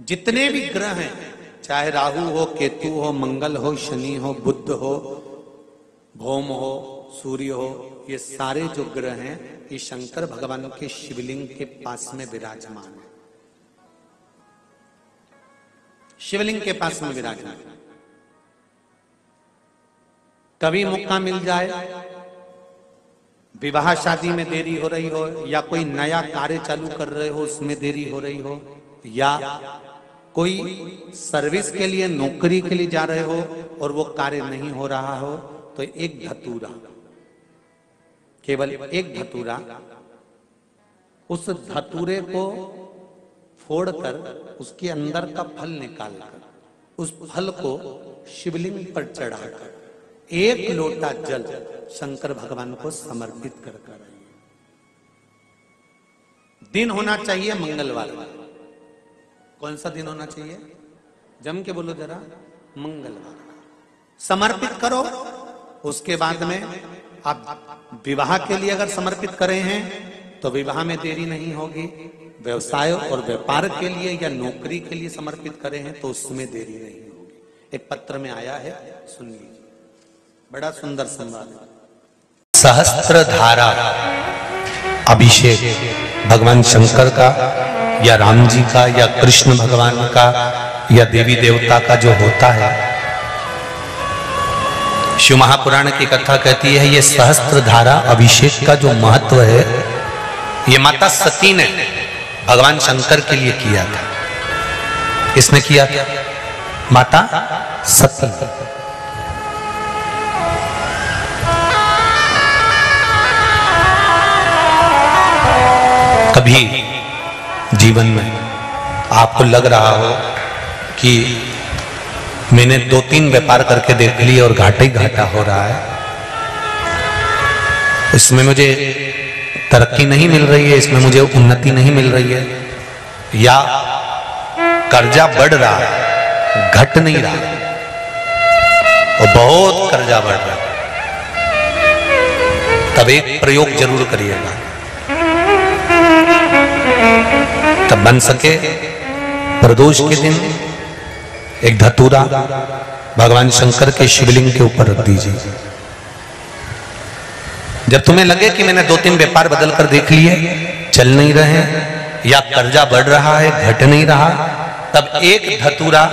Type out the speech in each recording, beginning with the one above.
जितने भी ग्रह हैं, चाहे राहु हो, केतु हो, मंगल हो, शनि हो बुद्ध हो, भौम हो, सूर्य हो, ये सारे जो ग्रह हैं, ये शंकर भगवान के शिवलिंग के पास में विराजमान है। शिवलिंग के पास में विराजमान है। कभी मौका मिल जाए, विवाह शादी में देरी हो रही हो, या कोई नया कार्य चालू कर रहे हो, उसमें देरी हो रही हो, या कोई सर्विस के लिए, नौकरी के लिए जा रहे हो और वो कार्य नहीं हो रहा हो तो एक धतूरा। केवल एक धतूरा। उस धतूरे को फोड़कर उसके अंदर का फल निकालकर, उस फल को शिवलिंग पर चढ़ाकर, एक लोटा जल शंकर भगवान को समर्पित कर कर दिन होना चाहिए मंगलवार। कौन सा दिन होना चाहिए? जम के बोलो जरा। मंगलवार। समर्पित करो। उसके बाद में आप विवाह के लिए अगर समर्पित करे हैं तो विवाह में देरी नहीं होगी। व्यवसाय और व्यापार के लिए या नौकरी के लिए समर्पित करे हैं तो उसमें देरी नहीं होगी। एक पत्र में आया है, सुन लीजिए। बड़ा सुंदर संवाद सहस्त्र धारा अभिषेक, भगवान शंकर का या राम जी का, या कृष्ण भगवान का, या देवी देवता का जो होता है। शिव महापुराण की कथा कहती है, ये सहस्त्र धारा अभिषेक का जो महत्व है, ये माता सती ने भगवान शंकर के लिए किया था। किसने किया था? माता सती। कभी जीवन में आपको लग रहा हो कि मैंने दो तीन व्यापार करके देख लिए और घाटा ही घाटा हो रहा है। इसमें मुझे तरक्की नहीं मिल रही है, इसमें मुझे उन्नति नहीं मिल रही है। या कर्जा बढ़ रहा है, घट नहीं रहा और बहुत कर्जा बढ़ रहा है। तब एक प्रयोग ज़रूर करिएगा। तब बन सके। प्रदोष के दिन एक धतूरा भगवान शंकर के शिवलिंग के ऊपर रख दीजिए। जब तुम्हें लगे कि मैंने दो तीन व्यापार बदल कर देख लिए, चल नहीं रहे, या कर्जा बढ़ रहा है, घट नहीं रहा, तब एक धतूरा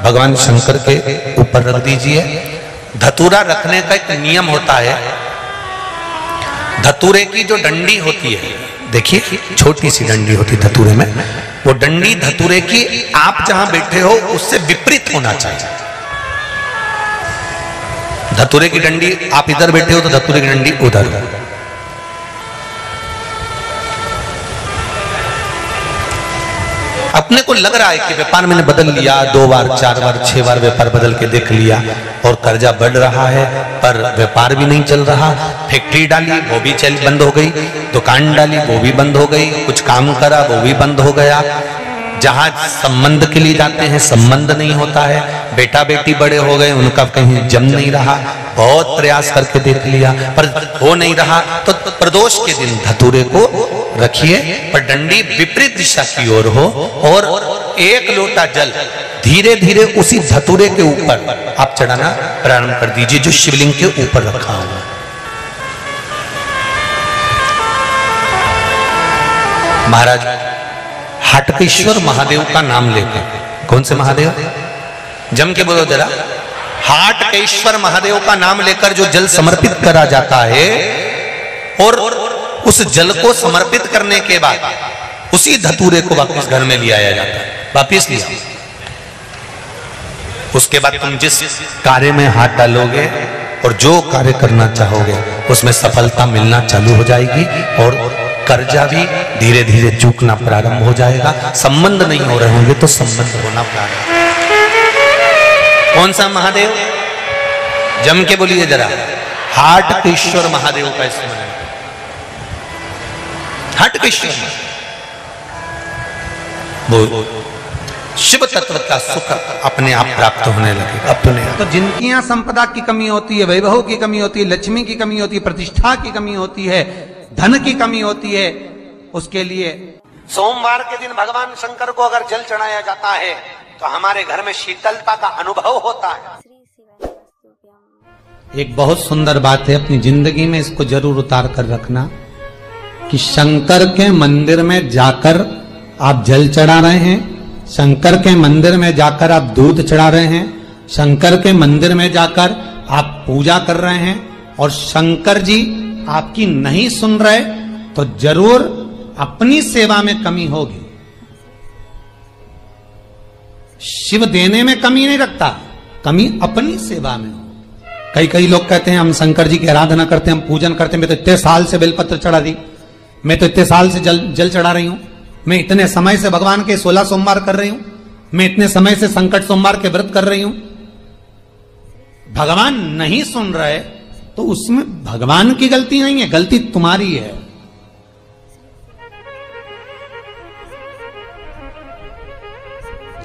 भगवान शंकर के ऊपर रख दीजिए। धतूरा रखने का एक नियम होता है, धतूरे की जो डंडी होती है देखिए छोटी सी डंडी होती धतूरे में, वो डंडी धतूरे की आप जहाँ बैठे हो, उससे विपरीत होना चाहिए। धतूरे की डंडी आप इधर बैठे हो तो धतूरे की डंडी उधर। अपने को लग रहा है कि व्यापार मैंने बदल लिया, दो बार, चार बार, छह बार व्यापार बदल के देख लिया और कर्जा बढ़ रहा है, पर व्यापार भी नहीं चल रहा। फैक्ट्री डाली, वो भी चल बंद हो गई। दुकान डाली, वो भी बंद हो गई। कुछ काम करा, वो भी बंद हो गया। जहाँ संबंध के लिए जाते हैं, संबंध नहीं होता है। बेटा बेटी बड़े हो गए, उनका कहीं जम नहीं रहा। बहुत प्रयास करके देख लिया, पर हो नहीं रहा। तो प्रदोष के दिन धतूरे को रखिए, पर डंडी विपरीत दिशा की ओर हो, और एक लोटा जल धीरे धीरे उसी धतूरे के ऊपर आप चढ़ाना प्रारंभ कर दीजिए, जो शिवलिंग के ऊपर रखा हुआ महाराज हाटकेश्वर महादेव का नाम लेकर कौन से महादेव? जम के बोलो जरा। हाटकेश्वर महादेव का नाम लेकर जो जल समर्पित करा जाता है और उस जल को समर्पित करने के बाद उसी धतूरे को वापस घर में ले आया जाता है। वापिस लिया उसके बाद तुम जिस कार्य में हाथ डालोगे और जो कार्य करना चाहोगे, उसमें सफलता मिलना चालू हो जाएगी और कर्जा भी धीरे धीरे चूकना प्रारंभ हो जाएगा। संबंध नहीं हो रहे होंगे तो संबंध होना प्रारंभ। कौन सा महादेव? जम के बोलिए जरा। हाट केश्वर महादेव का स्मरण हट केश्वर वो शिव तत्व का सुख अपने आप प्राप्त होने लगे। अपने तो जिनकी यहाँ संपदा की कमी होती है वैभव की कमी होती है लक्ष्मी की कमी होती है प्रतिष्ठा की कमी होती है धन की कमी होती है उसके लिए सोमवार के दिन भगवान शंकर को अगर जल चढ़ाया जाता है तो हमारे घर में शीतलता का अनुभव होता है। एक बहुत सुंदर बात है अपनी ज़िंदगी में इसको ज़रूर उतार कर रखना कि शंकर के मंदिर में जाकर आप जल चढ़ा रहे हैं शंकर के मंदिर में जाकर आप दूध चढ़ा रहे हैं शंकर के मंदिर में जाकर आप पूजा कर रहे हैं और शंकर जी आपकी नहीं सुन रहे तो ज़रूर अपनी सेवा में कमी होगी। शिव देने में कमी नहीं रखता, कमी अपनी सेवा में हो कई कई लोग कहते हैं, हम शंकर जी की आराधना करते हैं, हम पूजन करते हैं, मैं तो इतने साल से बेलपत्र चढ़ा दी, मैं तो इतने साल से जल जल चढ़ा रही हूँ, मैं इतने समय से भगवान के सोलह सोमवार कर रही हूँ, मैं इतने समय से संकट सोमवार के व्रत कर रही हूँ। भगवान नहीं सुन रहे तो उसमें भगवान की गलती नहीं है, गलती तुम्हारी है।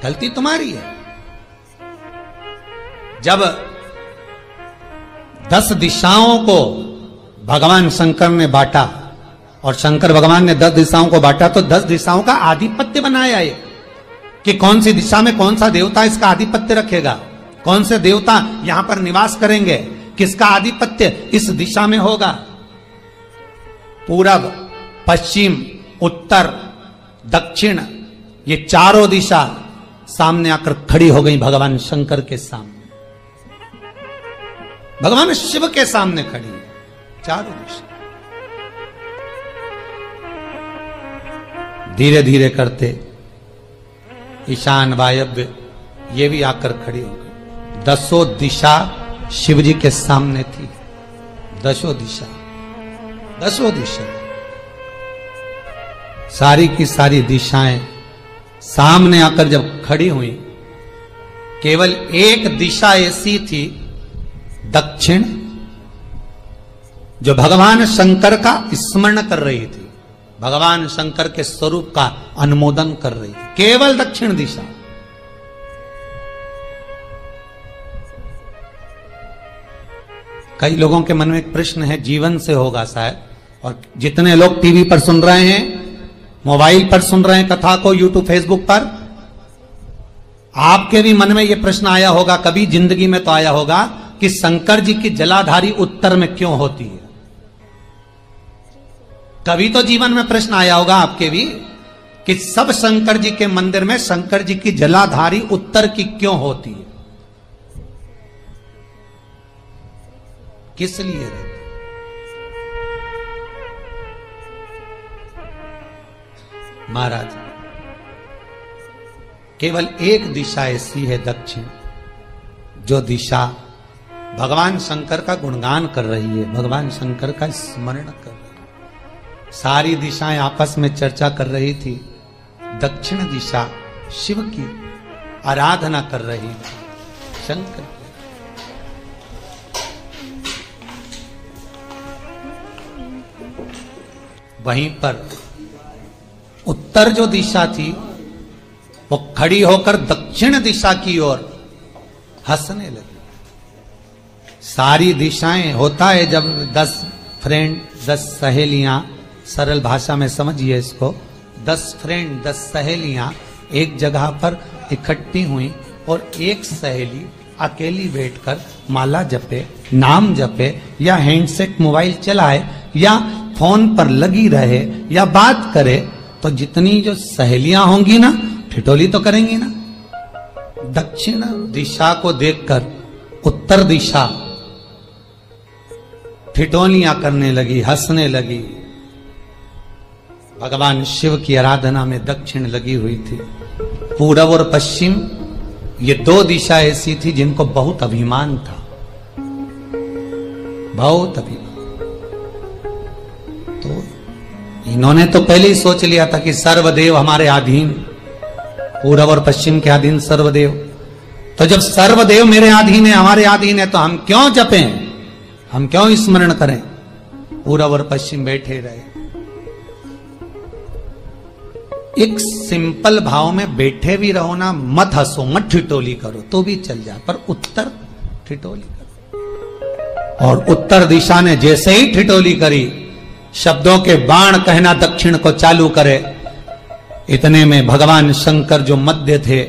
गलती तुम्हारी है। जब दस दिशाओं को भगवान शंकर ने बांटा, और शंकर भगवान ने दस दिशाओं को बांटा तो दस दिशाओं का आधिपत्य बनाया ये, कि कौन सी दिशा में कौन सा देवता इसका आधिपत्य रखेगा। कौन से देवता यहाँ पर निवास करेंगे? किसका आधिपत्य इस दिशा में होगा? पूरब, पश्चिम, उत्तर, दक्षिण, ये चारों दिशा सामने आकर खड़ी हो गई भगवान शंकर के सामने। भगवान शिव के सामने खड़ी चारों दिशा। धीरे धीरे करते, ईशान वायव्य ये भी आकर खड़ी हो गई। दसों दिशा शिव जी के सामने थी। दसों दिशा। दसों दिशा। सारी की सारी दिशाएँ सामने आकर जब खड़ी हुई, केवल एक दिशा ऐसी थी, दक्षिण, जो भगवान शंकर का स्मरण कर रही थी। भगवान शंकर के स्वरूप का अनुमोदन कर रही थी। केवल दक्षिण दिशा। कई लोगों के मन में एक प्रश्न है, जीवन से होगा शायद। और जितने लोग टीवी पर सुन रहे हैं, मोबाइल पर सुन रहे हैं, कथा को यूट्यूब फेसबुक पर, आपके भी मन में यह प्रश्न आया होगा, कभी ज़िंदगी में तो आया होगा, कि शंकर जी की जलाधारी उत्तर में क्यों होती है? कभी तो जीवन में प्रश्न आया होगा आपके भी, कि सब शंकर जी के मंदिर में शंकर जी की जलाधारी उत्तर की क्यों होती है? किस लिए रहती महाराज, केवल एक दिशा ऐसी है दक्षिण, जो दिशा भगवान शंकर का गुणगान कर रही है, भगवान शंकर का स्मरण कर रही है। सारी दिशाएँ आपस में चर्चा कर रही थी, दक्षिण दिशा शिव की आराधना कर रही थी शंकर वहीं पर उत्तर जो दिशा थी, वो खड़ी होकर दक्षिण दिशा की ओर हंसने लगी। सारी दिशाएँ होता है जब दस फ्रेंड, दस सहेलियाँ, सरल भाषा में समझिए इसको, दस फ्रेंड, दस सहेलियाँ एक जगह पर इकट्ठी हुई और एक सहेली अकेली बैठकर माला जपे, नाम जपे या हैंडसेट मोबाइल चलाए या फ़ोन पर लगी रहे या बात करे तो जितनी जो सहेलियाँ होंगी ना, ठिठोली तो करेंगी ना। दक्षिण दिशा को देखकर उत्तर दिशा। ठिठोलियाँ करने लगी, हंसने लगी। भगवान शिव की आराधना में दक्षिण लगी हुई थी। पूरब और पश्चिम, ये दो दिशा ऐसी थी जिनको बहुत अभिमान था। बहुत अभिमान। तो इन्होंने तो पहले ही सोच लिया था कि सर्वदेव हमारे अधीन, पूरब और पश्चिम के अधीन सर्वदेव। तो जब सर्वदेव मेरे अधीन है, हमारे अधीन है तो हम क्यों जपें? हम क्यों स्मरण करें? पूरब और पश्चिम बैठे रहे। एक सिंपल भाव में बैठे भी रहो ना, मत हंसो, मत ठिटोली करो तो भी चल जाए। पर उत्तर ठिटोली करो। और उत्तर दिशा ने जैसे ही ठिटोली करी शब्दों के बाण कहना दक्षिण को चालू करे। इतने में भगवान शंकर जो मध्य थे,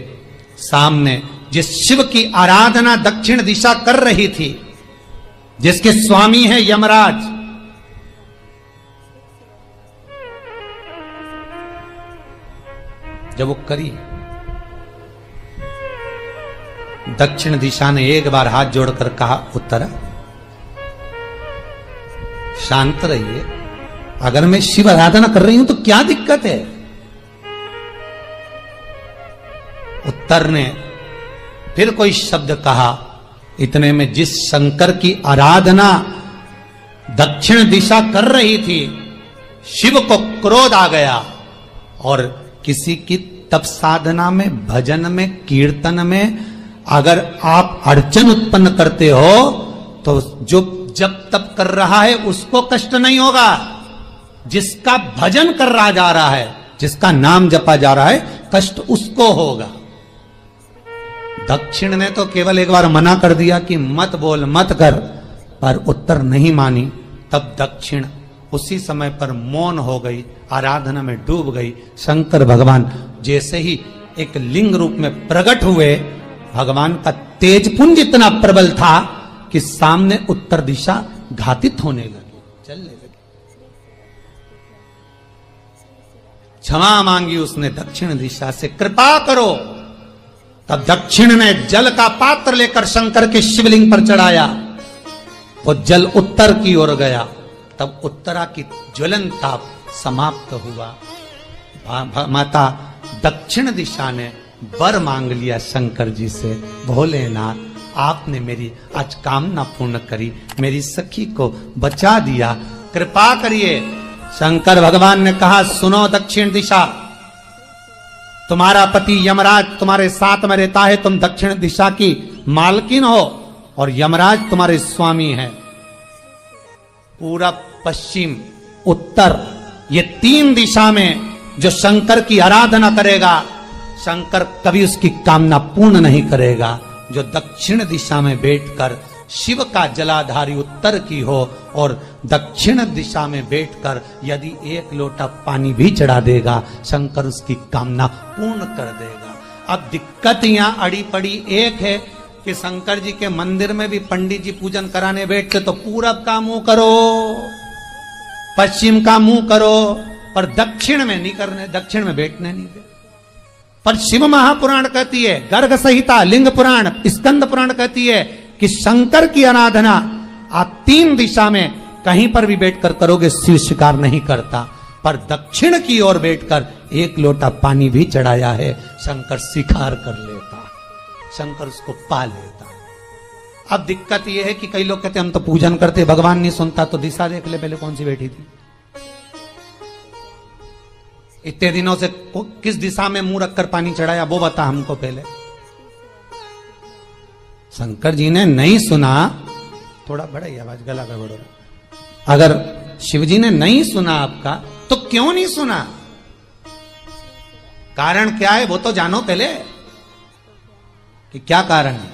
सामने जिस शिव की आराधना दक्षिण दिशा कर रही थी, जिसके स्वामी है यमराज। जब वो करी, दक्षिण दिशा ने एक बार हाथ जोड़कर कहा, उत्तर, शांत रहिए। अगर मैं शिव आराधना कर रही हूँ तो क्या दिक्कत है? उत्तर ने फिर कोई शब्द कहा, इतने में जिस शंकर की आराधना दक्षिण दिशा कर रही थी, शिव को क्रोध आ गया और किसी की तप साधना में, भजन में, कीर्तन में अगर आप अड़चन उत्पन्न करते हो तो जो जब तप कर रहा है, उसको कष्ट नहीं होगा। जिसका भजन कर रहा जा रहा है, जिसका नाम जपा जा रहा है, कष्ट उसको होगा। दक्षिण ने तो केवल एक बार मना कर दिया कि मत बोल, मत कर, पर उत्तर नहीं मानी। तब दक्षिण उसी समय पर मौन हो गई, आराधना में डूब गई। शंकर भगवान जैसे ही एक लिंग रूप में प्रकट हुए, भगवान का तेजपुंज इतना प्रबल था कि सामने उत्तर दिशा घातित होने लगी। चल लगी क्षमा मांगी उसने दक्षिण दिशा से, कृपा करो। तब दक्षिण ने जल का पात्र लेकर शंकर के शिवलिंग पर चढ़ाया। वो जल उत्तर की ओर गया। तब उत्तरा की ज्वलन ताप समाप्त हुआ। माता दक्षिण दिशा ने वर मांग लिया शंकर जी से, भोलेनाथ, आपने मेरी आज कामना पूर्ण करी, मेरी सखी को बचा दिया। कृपा करिए। शंकर भगवान ने कहा, सुनो दक्षिण दिशा। तुम्हारा पति यमराज तुम्हारे साथ में रहता है, तुम दक्षिण दिशा की मालकिन हो और यमराज तुम्हारे स्वामी है। पूरब पश्चिम, उत्तर, ये तीन दिशा में जो शंकर की आराधना करेगा, शंकर कभी उसकी कामना पूर्ण नहीं करेगा। जो दक्षिण दिशा में बैठकर शिव का जलाधारी उत्तर की हो और दक्षिण दिशा में बैठकर यदि एक लोटा पानी भी चढ़ा देगा, शंकर उसकी कामना पूर्ण कर देगा। अब दिक्कत यहाँ अड़ी पड़ी एक है कि शंकर जी के मंदिर में भी पंडित जी पूजन कराने बैठते तो पूरब का मुँह करो, पश्चिम का मुँह करो, पर दक्षिण में नहीं करने, दक्षिण में बैठने नहीं दे। पर शिव महापुराण कहती है, गर्ग संहिता, लिंग पुराण, स्कंद पुराण कहती है कि शंकर की आराधना आप तीन दिशा में कहीं पर भी बैठकर करोगे, शिव स्वीकार नहीं करता। पर दक्षिण की ओर बैठकर एक लोटा पानी भी चढ़ाया है, शंकर स्वीकार कर लेता। शंकर उसको पा लेता। अब दिक्कत यह है कि कई लोग कहते हम तो पूजन करते, भगवान नहीं सुनता तो दिशा देख ले पहले कौन सी बैठी थी। इतने दिनों से किस दिशा में मुँह रखकर पानी चढ़ाया, वो बता हमको पहले। शंकर जी ने नहीं सुना, थोड़ा बड़ा ही आवाज़, गला का बड़ो अगर शिव जी ने नहीं सुना आपका तो क्यों नहीं सुना? कारण क्या है वो तो जानो पहले, कि क्या कारण है?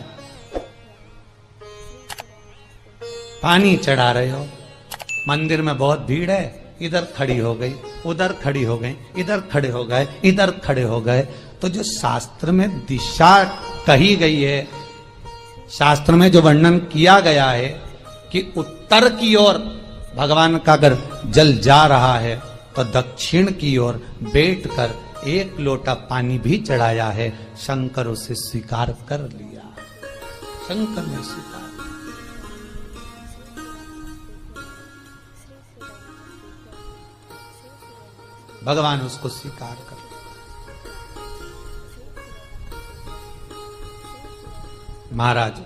पानी चढ़ा रहे हो, मंदिर में बहुत भीड़ है, इधर खड़ी हो गई, उधर खड़ी हो गई, इधर खड़े हो गए, इधर खड़े हो गए। तो जो शास्त्र में दिशा कही गई है, शास्त्र में जो वर्णन किया गया है, कि उत्तर की ओर भगवान का अगर जल जा रहा है तो दक्षिण की ओर बैठकर एक लोटा पानी भी चढ़ाया है। शंकर उसे स्वीकार कर लिया। शंकर ने स्वीकार भगवान उसको स्वीकार कर महाराज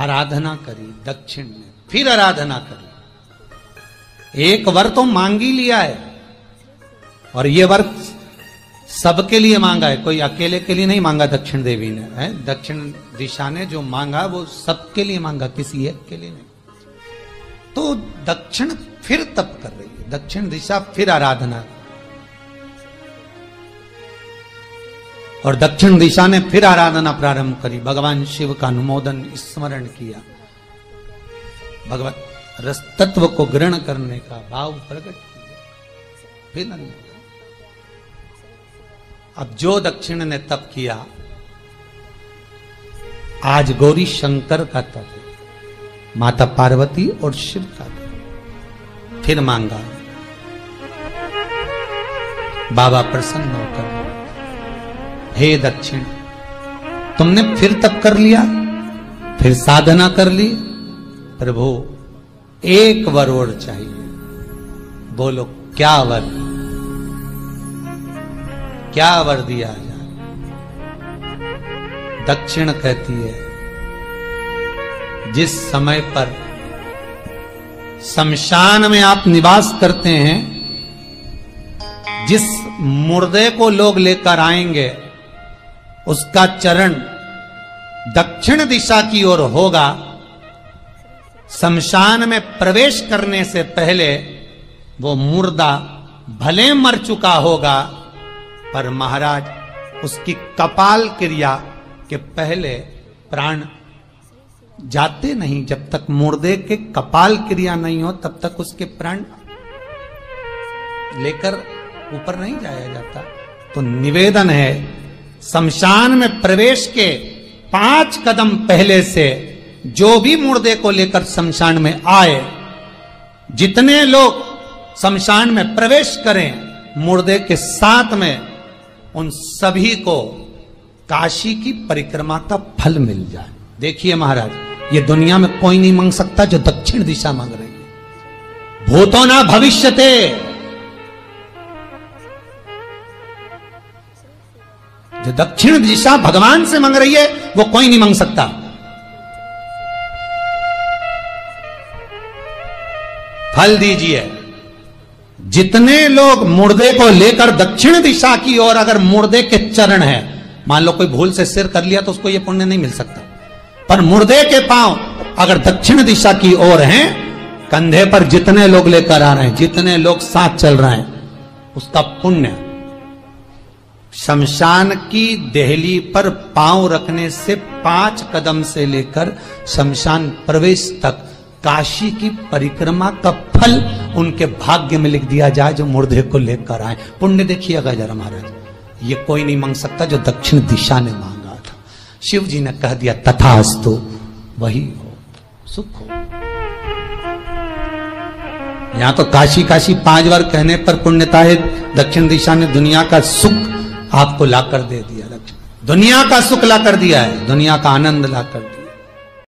आराधना करी, दक्षिण में, फिर आराधना करी। एक वर तो मांग ही लिया है, और ये वर सबके लिए मांगा है, कोई अकेले के लिए नहीं मांगा दक्षिण देवी ने, है? दक्षिण दिशा ने जो मांगा, वो सबके लिए मांगा, किसी एक के लिए नहीं। तो दक्षिण फिर तप कर रही है, दक्षिण दिशा फिर आराधना और दक्षिण दिशा ने फिर आराधना प्रारंभ करी। भगवान शिव का अनुमोदन स्मरण किया। भगवत रस तत्व को ग्रहण करने का भाव प्रकट किया। अब जो दक्षिण ने तप किया, आज गौरी शंकर का तप माता पार्वती और शिव का तप फिर मांगा। बाबा प्रसन्न होकर हे दक्षिण, तुमने फिर तप कर लिया, फिर साधना कर ली। प्रभु, एक वर और चाहिए। बोलो, क्या वर? क्या वर दिया जाए? दक्षिण कहती है, जिस समय पर शमशान में आप निवास करते हैं, जिस मुर्दे को लोग लेकर आएँगे उसका चरण दक्षिण दिशा की ओर होगा। शमशान में प्रवेश करने से पहले वो मुर्दा भले मर चुका होगा, पर महाराज, उसकी कपाल क्रिया के पहले प्राण जाते नहीं। जब तक मुर्दे के कपाल क्रिया नहीं हो, तब तक उसके प्राण लेकर ऊपर नहीं जाया जाता। तो निवेदन है शमशान में प्रवेश के पाँच कदम पहले से जो भी मुर्दे को लेकर शमशान में आए, जितने लोग शमशान में प्रवेश करें, मुर्दे के साथ में, उन सभी को काशी की परिक्रमा का फल मिल जाए। देखिए महाराज, ये दुनिया में कोई नहीं मांग सकता जो दक्षिण दिशा मांग रही है। भूतो ना भविष्यते। जो दक्षिण दिशा भगवान से मांग रही है, वो कोई नहीं मांग सकता। फल दीजिए। जितने लोग मुर्दे को लेकर दक्षिण दिशा की ओर अगर मुर्दे के चरण है, मान लो कोई भूल से सिर कर लिया तो उसको यह पुण्य नहीं मिल सकता। पर मुर्दे के पाँव अगर दक्षिण दिशा की ओर हैं, कंधे पर जितने लोग लेकर आ रहे हैं, जितने लोग साथ चल रहे हैं, उसका पुण्य शमशान की दहली पर पाँव रखने से पाँच कदम से लेकर शमशान प्रवेश तक काशी की परिक्रमा का फल उनके भाग्य में लिख दिया जाए, जो मुर्दे को लेकर आए। पुण्य देखिएगा जरा महाराज, ये कोई नहीं मांग सकता जो दक्षिण दिशा ने मांगा था। शिव जी ने कह दिया, तथास्तु, वही हो, सुख हो। यहाँ तो काशी काशी पाँच बार कहने पर पुण्यता है, दक्षिण दिशा ने दुनिया का सुख आपको लाकर दे दिया। दुनिया का सुख ला कर दिया है, दुनिया का आनंद ला कर दिया।